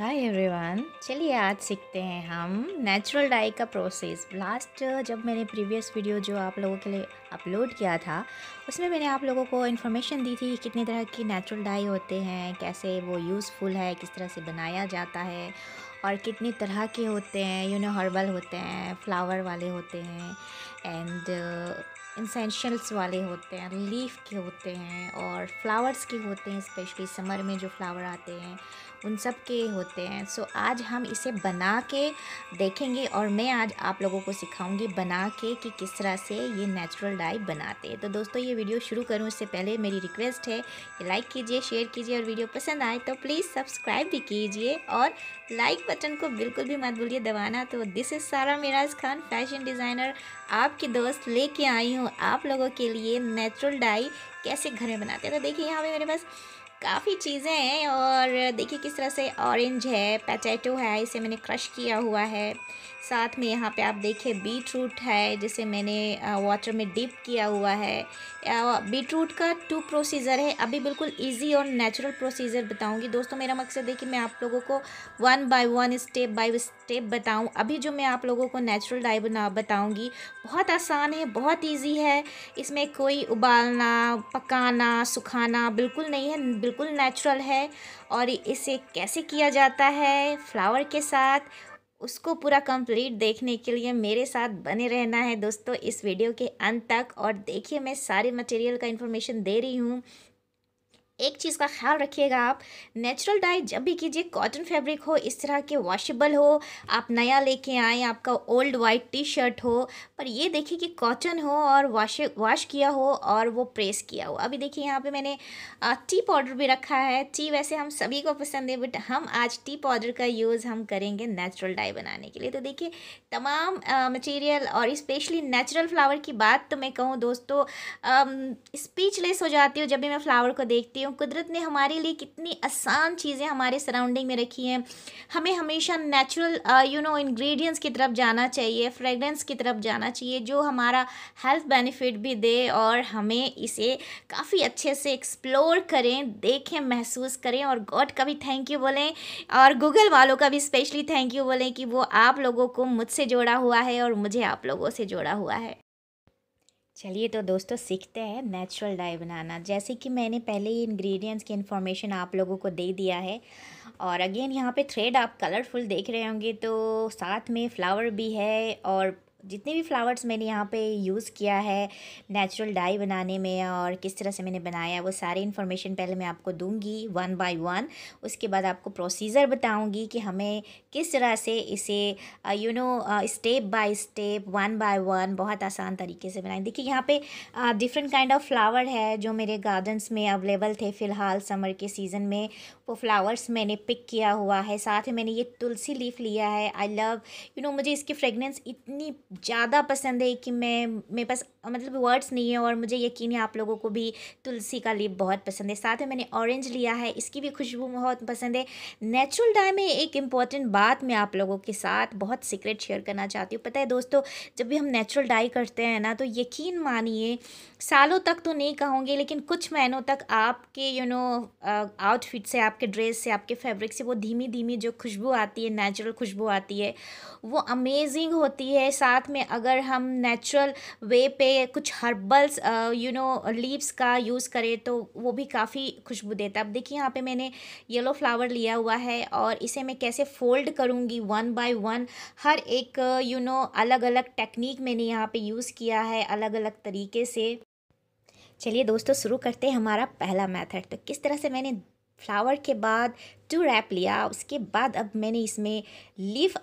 Hi everyone चलिए आज सीखते हैं हम नेचुरल डाई का प्रोसेस लास्ट जब मैंने प्रीवियस वीडियो जो आप लोगों के लिए अपलोड किया था, उसमें मैंने आप लोगों को इन्फॉर्मेशन दी थी कितनी तरह की नेचुरल डाई होते हैं, कैसे वो यूज़फुल है, किस तरह से बनाया जाता है, और कितनी तरह के होते हैं यू नो हर्बल होते हैं फ्लावर वाले होते हैं एंड इंसेंशल्स वाले होते हैं लीफ के होते हैं और फ्लावर्स के होते हैं स्पेशली समर में जो फ्लावर आते हैं उन सब के होते हैं। सो so, आज हम इसे बना के देखेंगे और मैं आज आप लोगों को सिखाऊँगी बना के कि किस तरह से ये नेचुरल डाई बनाते हैं। तो दोस्तों ये वीडियो शुरू करूँ इससे पहले मेरी रिक्वेस्ट है कि लाइक कीजिए शेयर कीजिए और वीडियो पसंद आए तो प्लीज़ सब्सक्राइब भी कीजिए और लाइक बटन को बिल्कुल भी मत भूलिए दबाना। तो this is Sara Miraj Khan fashion designer आपकी दोस्त लेके आई हूँ आप लोगों के लिए नेचुरल डाई कैसे घर में बनाते हैं? तो देखिए, यहाँ पे मेरे पास काफ़ी चीज़ें हैं और देखिए किस तरह से ऑरेंज है पैटेटो है, इसे मैंने क्रश किया हुआ है। साथ में यहाँ पे आप देखिए बीट रूट है, जिसे मैंने वाटर में डिप किया हुआ है। बीट रूट का टू प्रोसीजर है। अभी बिल्कुल इजी और नेचुरल प्रोसीजर बताऊँगी। दोस्तों, मेरा मकसद है कि मैं आप लोगों को one by one step by step बताऊँ, अभी जो मैं आप लोगों को नेचुरल डाई बना, बताऊँगी, बहुत आसान है, बहुत ईजी है। इसमें कोई उबालना, पकाना, सुखाना बिल्कुल नहीं है, बिल्कुल नेचुरल है। और इसे कैसे किया जाता है फ्लावर के साथ, उसको पूरा कंप्लीट देखने के लिए मेरे साथ बने रहना है दोस्तों इस वीडियो के अंत तक। और देखिए, मैं सारे मटेरियल का इन्फॉर्मेशन दे रही हूँ। एक चीज़ का ख्याल रखिएगा आप नेचुरल डाई जब भी कीजिए कॉटन फैब्रिक हो, इस तरह के वॉशेबल हो, आप नया लेके आएँ, आपका ओल्ड वाइट टी शर्ट हो, पर ये देखिए कि कॉटन हो और वॉश वॉश किया हो और वो प्रेस किया हो। अभी देखिए यहाँ पे मैंने टी पाउडर भी रखा है। टी वैसे हम सभी को पसंद है बट हम आज टी पाउडर का यूज़ हम करेंगे नेचुरल डाई बनाने के लिए। तो देखिए, तमाम मटीरियल और स्पेशली नेचुरल फ्लावर की बात तो मैं कहूँ, दोस्तों स्पीचलेस हो जाती हूँ जब भी मैं फ्लावर को देखती हूँ। हूँ कुदरत ने हमारे लिए कितनी आसान चीज़ें हमारे सराउंडिंग में रखी हैं। हमें हमेशा नेचुरल यू नो इंग्रेडिएंट्स की तरफ़ जाना चाहिए फ्रेगरेंस की तरफ़ जाना चाहिए, जो हमारा हेल्थ बेनिफिट भी दे और हमें इसे काफ़ी अच्छे से एक्सप्लोर करें, देखें, महसूस करें और गॉड का भी थैंक यू बोलें और गूगल वालों का भी स्पेशली थैंक यू बोलें कि वो आप लोगों को मुझसे जोड़ा हुआ है और मुझे आप लोगों से जोड़ा हुआ है। चलिए तो दोस्तों सीखते हैं नेचुरल डाई बनाना। जैसे कि मैंने पहले ही इंग्रेडिएंट्स की इन्फॉर्मेशन आप लोगों को दे दिया है। और अगेन यहाँ पे थ्रेड आप कलरफुल देख रहे होंगे तो साथ में फ्लावर भी है और जितने भी फ्लावर्स मैंने यहाँ पे यूज़ किया है नेचुरल डाई बनाने में और किस तरह से मैंने बनाया वो सारी इन्फॉर्मेशन पहले मैं आपको दूँगी वन बाय वन। उसके बाद आपको प्रोसीजर बताऊँगी कि हमें किस तरह से इसे you know step by step one by one बहुत आसान तरीके से बनाएँ। देखिए, यहाँ पे डिफरेंट काइंड ऑफ़ फ्लावर है जो मेरे गार्डन्स में अवेलेबल थे फ़िलहाल समर के सीज़न में। वो फ्लावर्स मैंने पिक किया हुआ है। साथ ही मैंने ये तुलसी लीफ लिया है। आई लव यू नो मुझे इसकी फ्रेगनेंस इतनी ज़्यादा पसंद है कि मैं, मेरे पास मतलब वर्ड्स नहीं है और मुझे यकीन है आप लोगों को भी तुलसी का लीप बहुत पसंद है। साथ में मैंने ऑरेंज लिया है, इसकी भी खुशबू बहुत पसंद है। नेचुरल डाई में एक इंपॉर्टेंट बात मैं आप लोगों के साथ बहुत सीक्रेट शेयर करना चाहती हूँ। पता है दोस्तों, जब भी हम नेचुरल डाई करते हैं ना तो यकीन मानिए, सालों तक तो नहीं कहूँगी, लेकिन कुछ महीनों तक आपके यू नो आउटफिट से, आपके ड्रेस से, आपके फैब्रिक से वो धीमी धीमी जो खुशबू आती है नेचुरल खुशबू आती है, वो अमेजिंग होती है। साथ में अगर हम नेचुरल वे पे कुछ हर्बल्स यू नो लीव्स का यूज़ करें तो वो भी काफ़ी खुशबू देता है। अब देखिए, यहाँ पे मैंने येलो फ्लावर लिया हुआ है और इसे मैं कैसे फ़ोल्ड करूँगी वन बाय वन हर एक यू नो अलग अलग टेक्निक मैंने यहाँ पे यूज़ किया है अलग अलग तरीके से। चलिए दोस्तों, शुरू करते हैं हमारा पहला मेथड तो किस तरह से मैंने फ्लावर के बाद टू रैप लिया, उसके बाद अब मैंने इसमें लीफ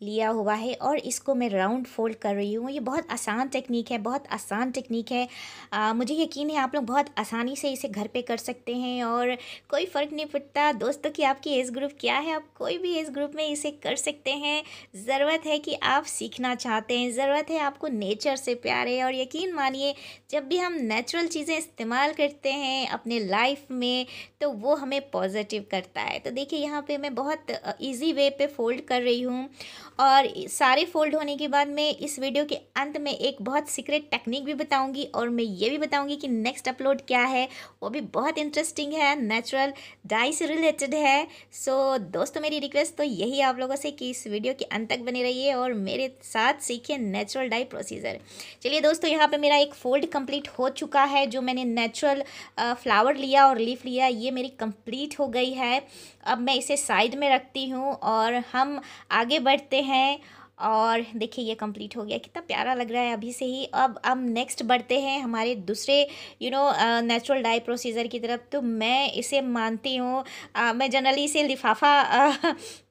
लिया हुआ है और इसको मैं राउंड फोल्ड कर रही हूँ। ये बहुत आसान टेक्निक है बहुत आसान टेक्निक है। आ, मुझे यकीन है आप लोग बहुत आसानी से इसे घर पे कर सकते हैं और कोई फ़र्क नहीं पड़ता। दोस्तों की आपकी एज ग्रुप क्या है? आप कोई भी एज ग्रुप में इसे कर सकते हैं। ज़रूरत है कि आप सीखना चाहते हैं। ज़रूरत है आपको नेचर से प्यार है और यकीन मानिए जब भी हम नेचुरल चीज़ें इस्तेमाल करते हैं अपने लाइफ में तो वो हमें पॉजिटिव करता है। तो देखिए यहाँ पर मैं बहुत ईजी वे पर फोल्ड कर रही हूँ और सारे फोल्ड होने के बाद मैं इस वीडियो के अंत में एक बहुत सीक्रेट टेक्निक भी बताऊँगी और मैं ये भी बताऊँगी कि नेक्स्ट अपलोड क्या है। वो भी बहुत इंटरेस्टिंग है नेचुरल डाई से रिलेटेड है। सो so, दोस्तों मेरी रिक्वेस्ट तो यही आप लोगों से कि इस वीडियो के अंत तक बने रहिए और मेरे साथ सीखिए नेचुरल डाई प्रोसीजर चलिए दोस्तों यहाँ पर मेरा एक फोल्ड कंप्लीट हो चुका है जो मैंने नेचुरल फ्लावर लिया और लीफ लिया ये मेरी कंप्लीट हो गई है। अब मैं इसे साइड में रखती हूँ और हम आगे बढ़ते हैं हैं और देखिए ये कंप्लीट हो गया। कितना प्यारा लग रहा है अभी से ही। अब हम नेक्स्ट बढ़ते हैं हमारे दूसरे you know natural dye procedure की तरफ़। तो मैं इसे मानती हूँ। मैं जनरली इसे लिफाफा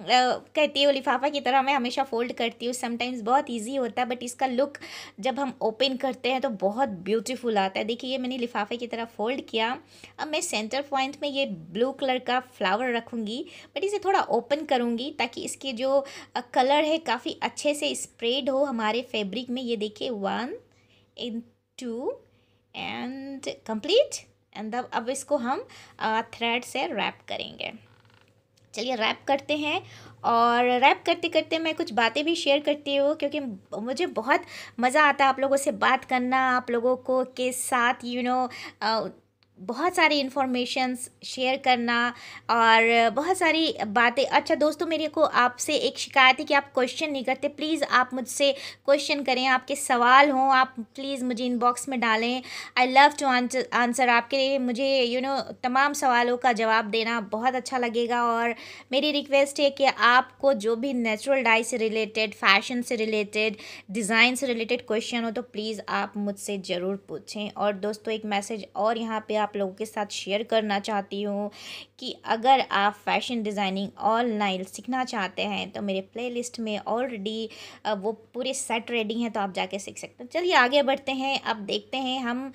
कहती हूँ, लिफाफा की तरह मैं हमेशा फोल्ड करती हूँ। समटाइम्स बहुत ईजी होता है बट इसका लुक जब हम ओपन करते हैं तो बहुत ब्यूटीफुल आता है। देखिए ये मैंने लिफाफे की तरह फोल्ड किया। अब मैं सेंटर पॉइंट में ये ब्लू कलर का फ्लावर रखूँगी बट इसे थोड़ा ओपन करूँगी ताकि इसके जो कलर है काफ़ी अच्छे से स्प्रेड हो हमारे फैब्रिक में ये देखिए one in two and complete and अब इसको हम थ्रेड से रैप करेंगे। चलिए रैप करते हैं। और रैप करते करते मैं कुछ बातें भी शेयर करती हूँ क्योंकि मुझे बहुत मज़ा आता है आप लोगों से बात करना आप लोगों को के साथ यू you नो know, बहुत सारी इन्फॉर्मेशंस शेयर करना और बहुत सारी बातें। अच्छा दोस्तों मेरे को आपसे एक शिकायत है कि आप क्वेश्चन नहीं करते। प्लीज़ आप मुझसे क्वेश्चन करें आपके सवाल हों आप प्लीज़ मुझे इनबॉक्स में डालें। आई लव टू आंसर आपके लिए। मुझे यू you नो know, तमाम सवालों का जवाब देना बहुत अच्छा लगेगा और मेरी रिक्वेस्ट है कि आपको जो भी नेचुरल डाई से रिलेटेड फ़ैशन से रिलेटेड डिज़ाइन से रिलेटेड क्वेश्चन हो तो प्लीज़ आप मुझसे ज़रूर पूछें। और दोस्तों एक मैसेज और यहाँ पर आप लोगों के साथ शेयर करना चाहती हूँ कि अगर आप फ़ैशन डिज़ाइनिंग ऑनलाइन सीखना चाहते हैं तो मेरे प्लेलिस्ट में ऑलरेडी वो पूरे सेट रेडी हैं तो आप जाके सीख सकते हैं। चलिए आगे बढ़ते हैं। अब देखते हैं हम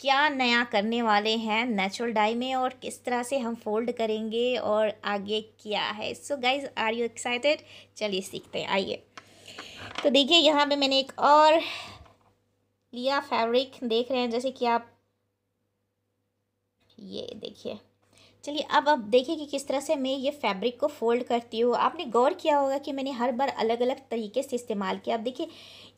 क्या नया करने वाले हैं नेचुरल डाई में और किस तरह से हम फोल्ड करेंगे और आगे क्या है। So guys are you excited चलिए सीखते हैं। आइए। तो देखिए, यहाँ पे मैंने एक और लिया फैब्रिक देख रहे हैं, जैसे कि आप ये देखिए। चलिए, अब अब देखिए कि किस तरह से मैं ये फैब्रिक को फोल्ड करती हूँ। आपने गौर किया होगा कि मैंने हर बार अलग अलग तरीके से इस्तेमाल किया। अब देखिए,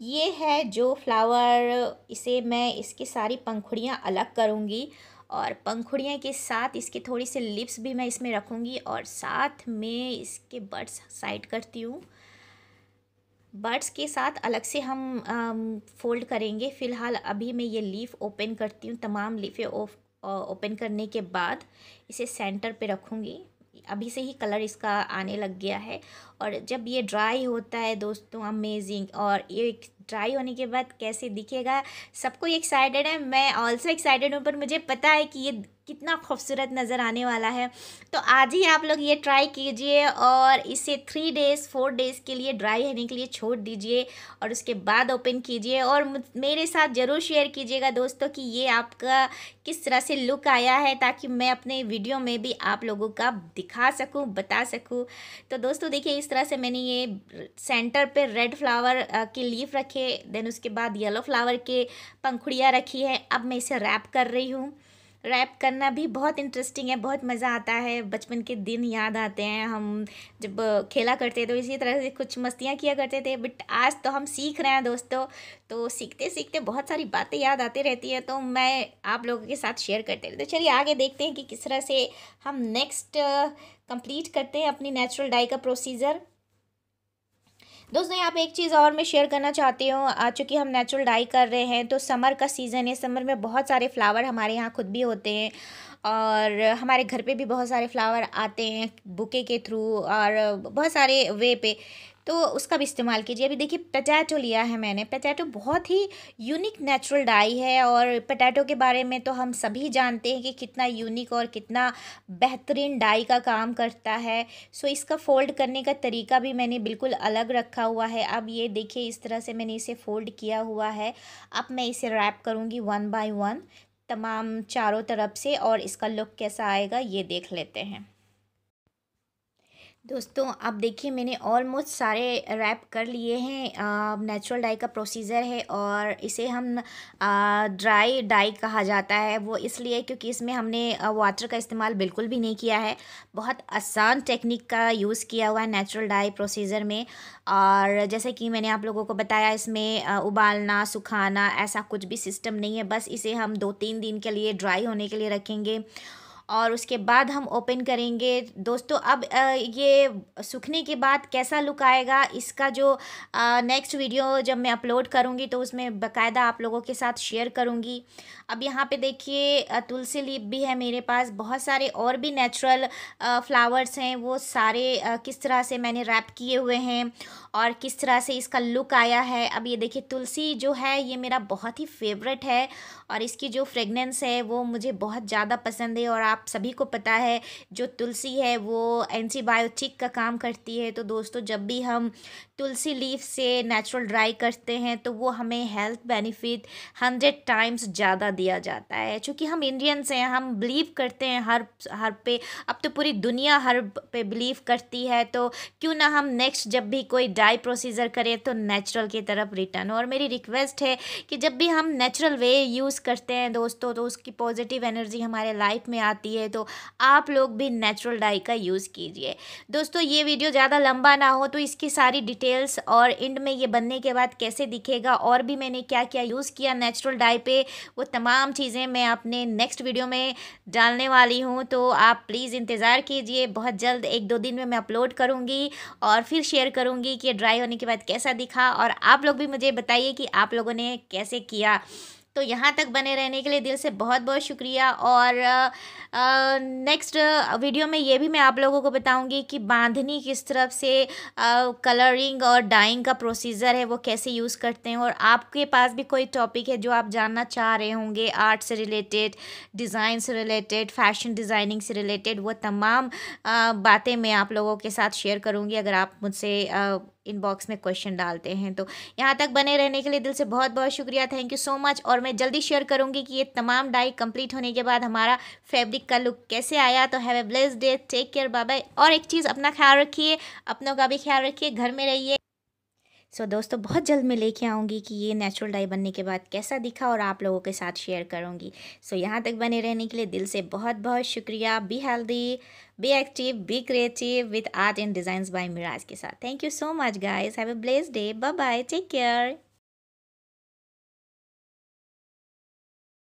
ये है जो फ्लावर इसे मैं इसकी सारी पंखुड़ियाँ अलग करूँगी और पंखुड़ियाँ के साथ इसके थोड़ी सी लिप्स भी मैं इसमें रखूँगी और साथ में इसके बर्ड्स साइड करती हूँ। बर्ड्स के साथ अलग से हम फोल्ड करेंगे। फ़िलहाल अभी मैं ये लीफ ओपन करती हूँ, तमाम लीफें ओपन करने के बाद इसे सेंटर पे रखूँगी। अभी से ही कलर इसका आने लग गया है। और जब ये ड्राई होता है दोस्तों अमेजिंग और ये ड्राई होने के बाद कैसे दिखेगा, सबको एक्साइटेड है। मैं ऑल्सो एक्साइटेड हूँ, पर मुझे पता है कि ये कितना खूबसूरत नज़र आने वाला है। तो आज ही आप लोग ये ट्राई कीजिए और इसे थ्री डेज़ फोर डेज़ के लिए ड्राई होने के लिए छोड़ दीजिए और उसके बाद ओपन कीजिए। और मेरे साथ ज़रूर शेयर कीजिएगा दोस्तों कि ये आपका किस तरह से लुक आया है, ताकि मैं अपने वीडियो में भी आप लोगों का दिखा सकूँ, बता सकूँ। तो दोस्तों देखिए, इस तरह से मैंने ये सेंटर पर रेड फ्लावर की लीफ रखे देन उसके बाद येलो फ्लावर के पंखुड़ियाँ रखी है। अब मैं इसे रैप कर रही हूँ। रैप करना भी बहुत इंटरेस्टिंग है, बहुत मज़ा आता है। बचपन के दिन याद आते हैं। हम जब खेला करते तो इसी तरह से कुछ मस्तियाँ किया करते थे। बट आज तो हम सीख रहे हैं दोस्तों। तो सीखते सीखते बहुत सारी बातें याद आती रहती है। तो मैं आप लोगों के साथ शेयर करते रहते चलिए आगे देखते हैं कि किस तरह से हम नेक्स्ट कंप्लीट करते हैं अपनी नेचुरल डाई का प्रोसीजर दोस्तों, यहाँ पे एक चीज़ और मैं शेयर करना चाहती हूँ। चूँकि हम नेचुरल डाई कर रहे हैं तो समर का सीज़न है। समर में बहुत सारे फ्लावर हमारे यहाँ खुद भी होते हैं और हमारे घर पे भी बहुत सारे फ्लावर आते हैं बुके के थ्रू और बहुत सारे वे पे। तो उसका भी इस्तेमाल कीजिए। अभी देखिए पटैटो लिया है मैंने। पटैटो बहुत ही यूनिक नेचुरल डाई है और पटैटो के बारे में तो हम सभी जानते हैं कि कितना यूनिक और कितना बेहतरीन डाई का काम करता है। सो इसका फ़ोल्ड करने का तरीका भी मैंने बिल्कुल अलग रखा हुआ है। अब ये देखिए, इस तरह से मैंने इसे फ़ोल्ड किया हुआ है। अब मैं इसे रैप करूँगी वन बाय वन तमाम चारों तरफ़ से और इसका लुक कैसा आएगा, ये देख लेते हैं। दोस्तों, अब देखिए मैंने ऑलमोस्ट सारे रैप कर लिए हैं। नेचुरल डाई का प्रोसीजर है और इसे हम ड्राई डाई कहा जाता है। वो इसलिए क्योंकि इसमें हमने वाटर का इस्तेमाल बिल्कुल भी नहीं किया है। बहुत आसान टेक्निक का यूज़ किया हुआ है नेचुरल डाई प्रोसीजर में। और जैसे कि मैंने आप लोगों को बताया, इसमें उबालना, सुखाना ऐसा कुछ भी सिस्टम नहीं है। बस इसे हम दो तीन दिन के लिए ड्राई होने के लिए रखेंगे। और उसके बाद हम ओपन करेंगे। दोस्तों, अब ये सूखने के बाद कैसा लुक आएगा, इसका जो नेक्स्ट वीडियो जब मैं अपलोड करूँगी तो उसमें बकायदा आप लोगों के साथ शेयर करूँगी। अब यहाँ पे देखिए तुलसी लीप भी है मेरे पास। बहुत सारे और भी नेचुरल फ्लावर्स हैं। वो सारे किस तरह से मैंने रैप किए हुए हैं और किस तरह से इसका लुक आया है। अब ये देखिए, तुलसी जो है, ये मेरा बहुत ही फेवरेट है और इसकी जो फ्रेगनेंस है, वो मुझे बहुत ज़्यादा पसंद है और आप सभी को पता है, जो तुलसी है, वो एंटीबायोटिक का काम करती है। तो दोस्तों, जब भी हम तुलसी लीफ से नेचुरल ड्राई करते हैं तो वो हमें हेल्थ बेनिफिट हंड्रेड टाइम्स ज़्यादा दिया जाता है। चूँकि हम इंडियंस हैं, हम बिलीव करते हैं हर हर पे। अब तो पूरी दुनिया हर पे बिलीव करती है तो क्यों ना हम नेक्स्ट जब भी कोई डाई प्रोसीजर करें तो नेचुरल की तरफ़ रिटर्न और मेरी रिक्वेस्ट है कि जब भी हम नेचुरल वे यूज़ करते हैं दोस्तों तो उसकी पॉजिटिव एनर्जी हमारे लाइफ में आती है तो आप लोग भी नेचुरल डाई का यूज़ कीजिए। दोस्तों, ये वीडियो ज़्यादा लंबा ना हो तो इसकी सारी डिटेल्स और इंड में ये बनने के बाद कैसे दिखेगा, और भी मैंने क्या क्या यूज़ किया नेचुरल डाई पे, वो तमाम चीज़ें मैं अपने नेक्स्ट वीडियो में डालने वाली हूँ तो आप प्लीज़ इंतज़ार कीजिए, बहुत जल्द एक दो दिन में मैं अपलोड करूँगी और फिर शेयर करूँगी कि ड्राई होने के बाद कैसा दिखा, और आप लोग भी मुझे बताइए कि आप लोगों ने कैसे किया। तो यहाँ तक बने रहने के लिए दिल से बहुत बहुत शुक्रिया और नेक्स्ट वीडियो में ये भी मैं आप लोगों को बताऊँगी कि बांधनी किस तरफ़ से कलरिंग और डाइंग का प्रोसीजर है वो कैसे यूज़ करते हैं और आपके पास भी कोई टॉपिक है जो आप जानना चाह रहे होंगे आर्ट से रिलेटेड डिज़ाइन से रिलेटेड फ़ैशन डिज़ाइनिंग से रिलेटेड वो तमाम बातें मैं आप लोगों के साथ शेयर करूँगी। अगर आप मुझसे इनबॉक्स में क्वेश्चन डालते हैं। तो यहाँ तक बने रहने के लिए दिल से बहुत बहुत शुक्रिया। थैंक यू सो मच और मैं जल्दी शेयर करूँगी कि ये तमाम डाई कंप्लीट होने के बाद हमारा फैब्रिक का लुक कैसे आया। तो have a bless day take care bye और एक चीज़ अपना ख्याल रखिए। अपनों का भी ख्याल रखिए। घर में रहिए। सो so, दोस्तों बहुत जल्द मैं लेके आऊँगी कि ये नेचुरल डाई बनने के बाद कैसा दिखा और आप लोगों के साथ शेयर करूँगी। सो so, यहाँ तक बने रहने के लिए दिल से बहुत बहुत शुक्रिया। Be healthy be active be creative with art and designs by Miraj के साथ। Thank you so much guys have a bless day bye bye take care